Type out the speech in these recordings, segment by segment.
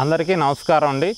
అందరికీ నమస్కారం అండి.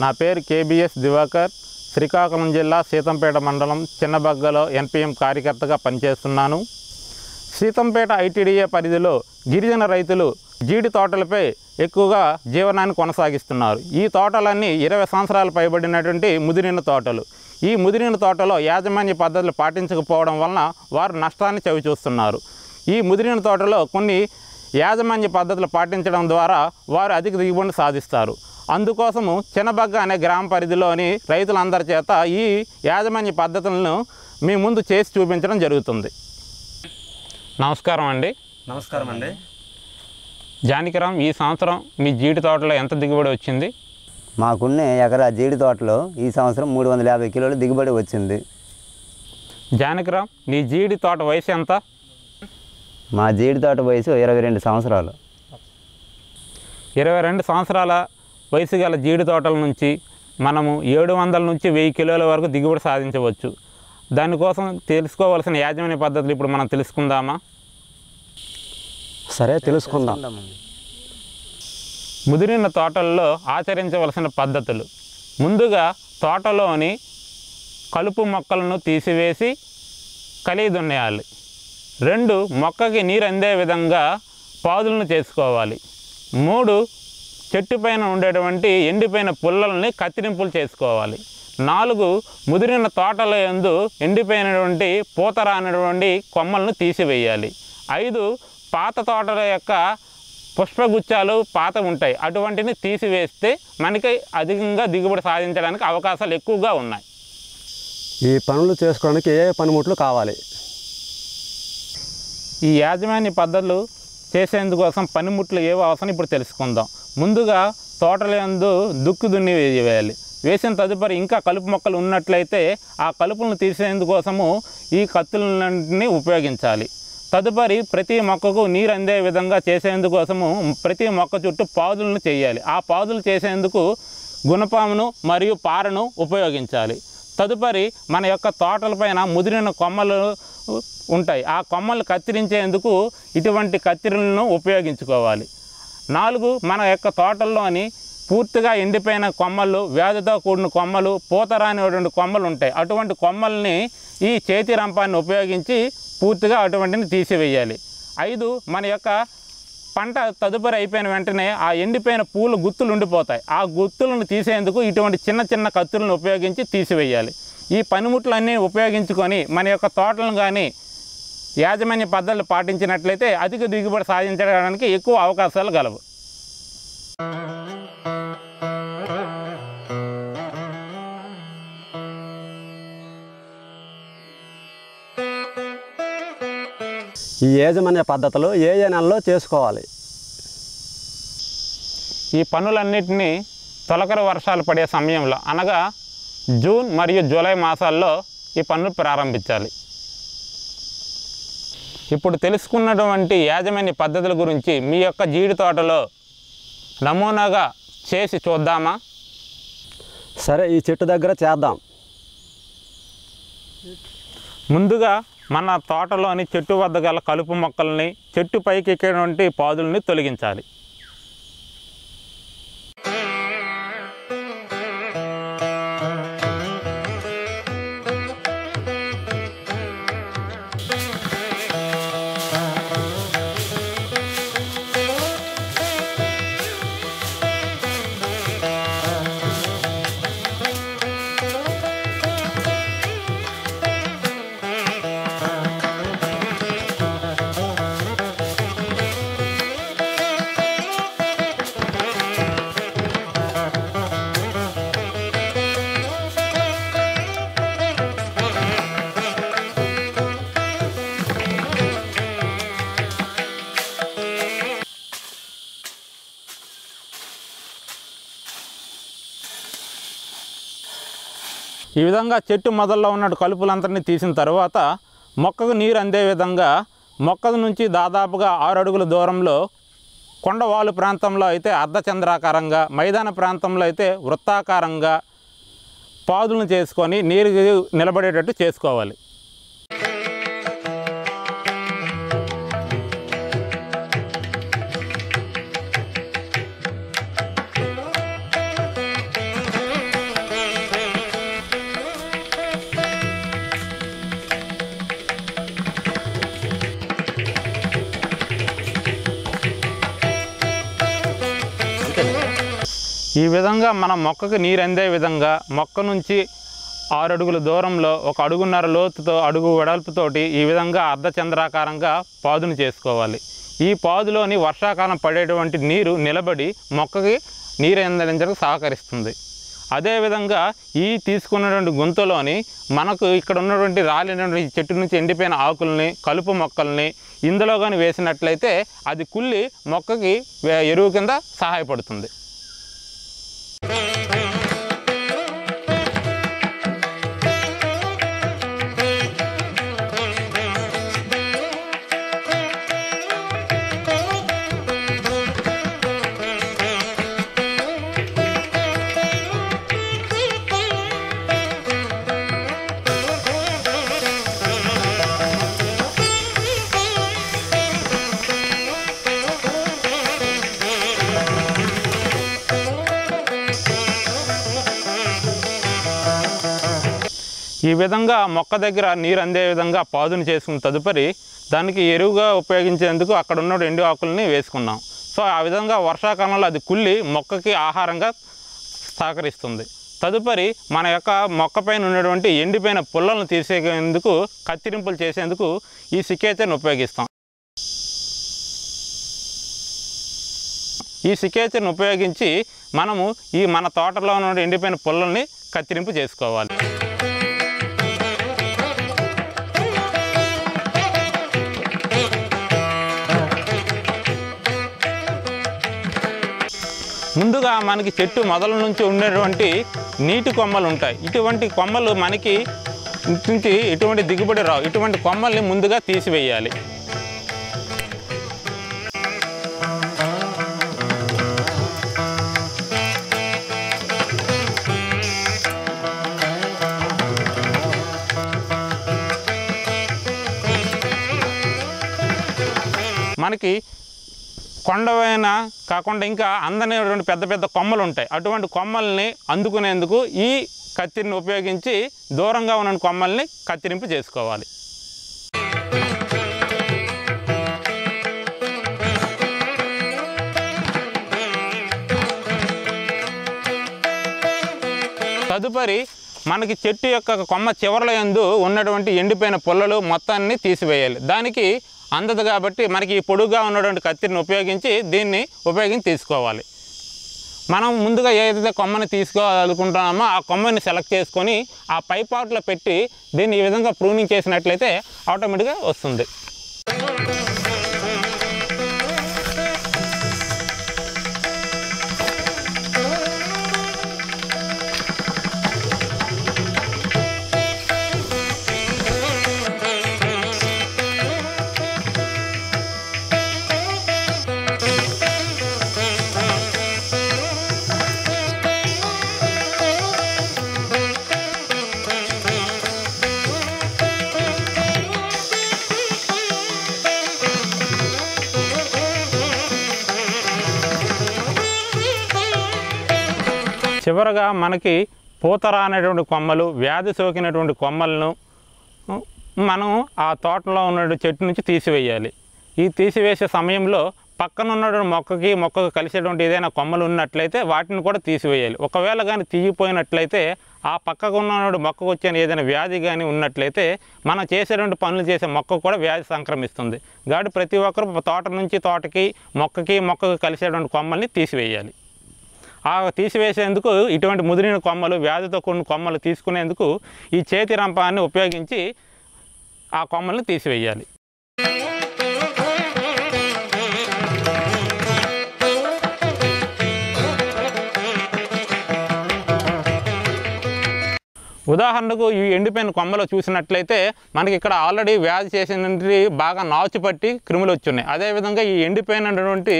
నా పేరు కేబిఎస్ దివాకర్. శ్రీకాకుళం జిల్లా సీతంపేట మండలం చిన్నబగ్గలో ఎన్పిఎం కార్యకర్తగా పనిచేస్తున్నాను. సీతంపేట ఐటీడీఏ పరిధిలో గిరిజన రైతులు జీడి తోటలపై ఎక్కువగా జీవనాన్ని కొనసాగిస్తున్నారు. ఈ తోటలన్నీ ఇరవై సంవత్సరాలు పైబడినటువంటి ముదిరిన తోటలు. ఈ ముదిరిన తోటలో యాజమాన్య పద్ధతులు పాటించకపోవడం వలన వారు నష్టాన్ని చవిచూస్తున్నారు. ఈ ముదిరిన తోటలో కొన్ని యాజమాన్య పద్ధతులు పాటించడం ద్వారా వారు అధిక దిగుబడిని సాధిస్తారు. అందుకోసము చిన్నబగ్గ అనే గ్రామ పరిధిలోని రైతులందరి చేత ఈ యాజమాన్య పద్ధతులను మీ ముందు చేసి చూపించడం జరుగుతుంది. నమస్కారం అండి. నమస్కారం అండి. జానకిరామ్ ఈ సంవత్సరం మీ జీడి తోటలో ఎంత దిగుబడి వచ్చింది? మాకున్న ఎకరా జీడి తోటలో ఈ సంవత్సరం మూడు వందల యాభై కిలోల దిగుబడి వచ్చింది. జానకిరామ్ నీ జీడి తోట వయసు ఎంత? మా జీడి తోట వయసు ఇరవై రెండు సంవత్సరాలు. ఇరవై రెండు సంవత్సరాల వయసు గల జీడి తోటల నుంచి మనము ఏడు వందల నుంచి వెయ్యి కిలోల వరకు దిగుబడి సాధించవచ్చు. దానికోసం తెలుసుకోవాల్సిన యాజమాన్య పద్ధతులు ఇప్పుడు మనం తెలుసుకుందామా? సరే తెలుసుకుందాం. ముదిరిన తోటల్లో ఆచరించవలసిన పద్ధతులు. ముందుగా తోటలోని కలుపు మొక్కలను తీసివేసి కలిగి దున్నేయాలి రెండు మొక్కకి నీరు అందే విధంగా పాదులను చేసుకోవాలి. మూడు చెట్టు పైన ఉండేటువంటి ఎండిపోయిన పుల్లల్ని కత్తిరింపులు చేసుకోవాలి. నాలుగు ముదిరిన తోటల యందు ఎండిపోయినటువంటి పూత రానటువంటి కొమ్మలను తీసివేయాలి. ఐదు పాత తోటల యొక్క పుష్పగుచ్చాలు పాత ఉంటాయి. అటువంటిని తీసివేస్తే మనకి అధికంగా దిగుబడి సాధించడానికి అవకాశాలు ఎక్కువగా ఉన్నాయి. ఈ పనులు చేసుకోవడానికి ఏ ఏ పనిముట్లు కావాలి? ఈ యాజమాన్య పద్ధతులు చేసేందుకోసం పనిముట్లు ఏవో అవసరం ఇప్పుడు తెలుసుకుందాం. ముందుగా తోటలందు దుక్కు దున్ని వేయాలి. వేసిన తదుపరి ఇంకా కలుపు మొక్కలు ఉన్నట్లయితే ఆ కలుపులను తీసేందుకోసము ఈ కత్తులన్నింటినీ ఉపయోగించాలి. తదుపరి ప్రతి మొక్కకు నీరు అందే విధంగా చేసేందుకోసము ప్రతి మొక్క చుట్టూ పాదులను చేయాలి. ఆ పాదులు చేసేందుకు గుణపామును మరియు పారను ఉపయోగించాలి. తదుపరి మన యొక్క తోటలపైన ముదిరిన కొమ్మలు ఉంటాయి. ఆ కొమ్మలు కత్తిరించేందుకు ఇటువంటి కత్తిరలను ఉపయోగించుకోవాలి. నాలుగు మన యొక్క తోటల్లోని పూర్తిగా ఎండిపోయిన కొమ్మలు వ్యాధితో కూడిన కొమ్మలు పూత రానిటువంటి కొమ్మలు ఉంటాయి. అటువంటి కొమ్మల్ని ఈ చేతి రంపాన్ని ఉపయోగించి పూర్తిగా అటువంటిని తీసివేయాలి. ఐదు మన యొక్క పంట తదుపరి అయిపోయిన వెంటనే ఆ ఎండిపోయిన పూలు గుత్తులు ఉండిపోతాయి. ఆ గుత్తులను తీసేందుకు ఇటువంటి చిన్న చిన్న కత్తులను ఉపయోగించి తీసివేయాలి. ఈ పనిముట్లన్నీ ఉపయోగించుకొని మన యొక్క తోటలను కానీ యాజమాన్య పద్ధతులు పాటించినట్లయితే అధిక దిగుబడి సాధించడానికి ఎక్కువ అవకాశాలు కలవు ఈ యాజమాన్య పద్ధతులు ఏ ఏ నెలలో చేసుకోవాలి? ఈ పనులన్నిటినీ తొలకరి వర్షాలు పడే సమయంలో అనగా జూన్ మరియు జూలై మాసాల్లో ఈ పనులు ప్రారంభించాలి. ఇప్పుడు తెలుసుకున్నటువంటి యాజమాన్య పద్ధతుల గురించి మీ యొక్క జీడి తోటలో నమూనాగా చేసి చూద్దామా? సరే ఈ చెట్టు దగ్గర చేద్దాం. ముందుగా మన తోటలోని చెట్టు వద్ద గల కలుపు మొక్కల్ని చెట్టు పైకి ఎక్కేటువంటి పాదుల్ని తొలగించాలి. ఈ విధంగా చెట్టు మొదల్లో ఉన్న కలుపులంతరినీ తీసిన తర్వాత మొక్కకు నీరు అందే విధంగా మొక్క నుంచి దాదాపుగా ఆరు అడుగుల దూరంలో కొండవాలు ప్రాంతంలో అయితే అర్ధచంద్రాకారంగా మైదాన ప్రాంతంలో అయితే వృత్తాకారంగా పాదులను చేసుకొని నీరు నిలబడేటట్టు చేసుకోవాలి. ఈ విధంగా మన మొక్కకు నీరు అందే విధంగా మొక్క నుంచి ఆరు అడుగుల దూరంలో ఒక అడుగున్నర లోతుతో అడుగు వెడల్పుతోటి ఈ విధంగా అర్ధచంద్రాకారంగా పాదును చేసుకోవాలి. ఈ పాదులోని వర్షాకాలం పడేటువంటి నీరు నిలబడి మొక్కకి నీరు అందించడానికి సహకరిస్తుంది. అదేవిధంగా ఈ తీసుకున్నటువంటి గుంతలోని మనకు ఇక్కడ ఉన్నటువంటి రాలినటువంటి చెట్టు నుంచి ఎండిపోయిన ఆకుల్ని కలుపు మొక్కల్ని ఇందులో కానీ వేసినట్లయితే అది కుళ్ళి మొక్కకి ఎరువు కింద సహాయపడుతుంది. ఈ విధంగా మొక్క దగ్గర నీరు అందే విధంగా పాదును చేసుకున్న తదుపరి దానికి ఎరువుగా ఉపయోగించేందుకు అక్కడ ఉన్న ఎండు ఆకుల్ని వేసుకున్నాం. సో ఆ విధంగా వర్షాకాలంలో అది కుళ్ళి మొక్కకి ఆహారంగా సహకరిస్తుంది. తదుపరి మన యొక్క మొక్కపైన ఉన్నటువంటి ఎండిపోయిన పుల్లలను తీసేందుకు కత్తిరింపులు చేసేందుకు ఈ సికేచర్ని ఉపయోగిస్తాం. ఈ సికేచర్ని ఉపయోగించి మనము ఈ మన తోటలో ఉన్న ఎండిపోయిన పుల్లల్ని కత్తిరింపు చేసుకోవాలి. ముందుగా మనకి చెట్టు మొదల నుంచి ఉండేటువంటి నీటి కొమ్మలు ఉంటాయి. ఇటువంటి కొమ్మలు మనకి నుంచి ఎటువంటి దిగుబడి రావు. ఇటువంటి కొమ్మల్ని ముందుగా తీసివేయాలి. మనకి కొండవైన కాకుండా ఇంకా అందనేటువంటి పెద్ద పెద్ద కొమ్మలు ఉంటాయి అటువంటి కొమ్మల్ని అందుకునేందుకు ఈ కత్తిరిని ఉపయోగించి దూరంగా ఉన్న కొమ్మల్ని కత్తిరింపు చేసుకోవాలి. తదుపరి మనకి చెట్టు యొక్క కొమ్మ చివరల యందు ఉన్నటువంటి ఎండిపోయిన పుల్లలు మొత్తాన్ని తీసివేయాలి. దానికి అందదు కాబట్టి మనకి ఈ పొడుగ్గా ఉన్నటువంటి కత్తిరిని ఉపయోగించి దీన్ని ఉపయోగించి తీసుకోవాలి. మనం ముందుగా ఏదైతే కొమ్మని తీసుకోవాలనుకుంటున్నామో ఆ కొమ్మని సెలెక్ట్ చేసుకొని ఆ పై పాట్లో పెట్టి దీన్ని ఈ విధంగా ప్రూనింగ్ చేసినట్లయితే ఆటోమేటిక్గా వస్తుంది. చివరగా మనకి పూత రానటువంటి కొమ్మలు వ్యాధి సోకినటువంటి కొమ్మలను మనం ఆ తోటలో ఉన్న చెట్టు నుంచి తీసివేయాలి. ఈ తీసివేసే సమయంలో పక్కన ఉన్నటువంటి మొక్కకి మొక్కకు కలిసేటువంటి ఏదైనా కొమ్మలు ఉన్నట్లయితే వాటిని కూడా తీసివేయాలి. ఒకవేళ కానీ తీగిపోయినట్లయితే ఆ పక్కకు ఉన్న మొక్కకు వచ్చిన ఏదైనా వ్యాధి కానీ ఉన్నట్లయితే మనం చేసేటువంటి పనులు చేసే మొక్కకు కూడా వ్యాధి సంక్రమిస్తుంది. కాబట్టి ప్రతి ఒక్కరు తోట నుంచి తోటకి మొక్కకి మొక్కకు కలిసేటువంటి కొమ్మల్ని తీసివేయాలి. ఆ తీసివేసేందుకు ఇటువంటి ముదిరిన కొమ్మలు వ్యాధితో కూడిన కొమ్మలు తీసుకునేందుకు ఈ చేతి రంపాన్ని ఉపయోగించి ఆ కొమ్మల్ని తీసివేయాలి. ఉదాహరణకు ఈ ఎండిపోయిన కొమ్మలో చూసినట్లయితే మనకి ఇక్కడ ఆల్రెడీ వ్యాధి చేసినటువంటి బాగా నాచు పట్టి క్రిములు వచ్చున్నాయి. అదేవిధంగా ఈ ఎండిపోయినటువంటి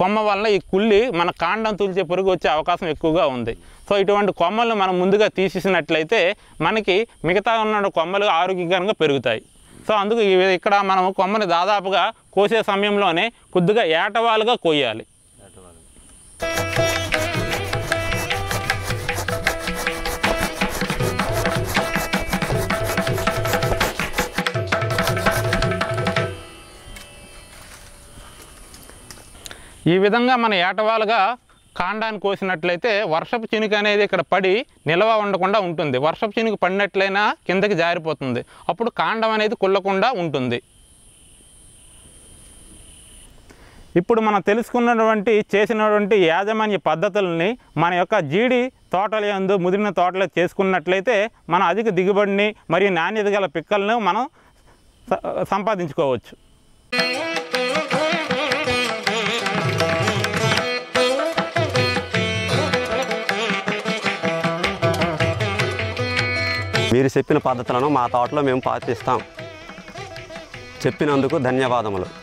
కొమ్మ వల్ల ఈ కుళ్ళి మన కాండం తులిచే పురుగు వచ్చే అవకాశం ఎక్కువగా ఉంది. సో ఇటువంటి కొమ్మలను మనం ముందుగా తీసేసినట్లయితే మనకి మిగతా ఉన్న కొమ్మలు ఆరోగ్యకరంగా పెరుగుతాయి. సో అందుకు ఇక్కడ మనం కొమ్మని దాదాపుగా కోసే సమయంలోనే కొద్దిగా ఏటవాలుగా కోయాలి. ఈ విధంగా మన ఏటవాలుగా కాండాన్ని కోసినట్లయితే వర్షపు చినుకు అనేది ఇక్కడ పడి నిల్వ ఉండకుండా ఉంటుంది. వర్షపు చినుకు పడినట్లయినా కిందకి జారిపోతుంది. అప్పుడు కాండం అనేది కుళ్ళకుండా ఉంటుంది. ఇప్పుడు మనం తెలుసుకున్నటువంటి చేసినటువంటి యాజమాన్య పద్ధతుల్ని మన యొక్క జీడి తోటల యందు ముదిరిన తోటలో చేసుకున్నట్లయితే మన అధిక దిగుబడిని మరియు నాణ్యత గల పిక్కలను మనం సంపాదించుకోవచ్చు. మీరు చెప్పిన పద్ధతులను మా తోటలో మేము పాటిస్తాం. చెప్పినందుకు ధన్యవాదములు.